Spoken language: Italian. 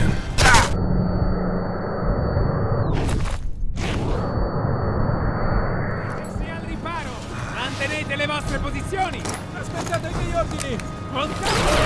mission. Al riparo! Mantenete le vostre posizioni! Aspettate i miei ordini! Contatto!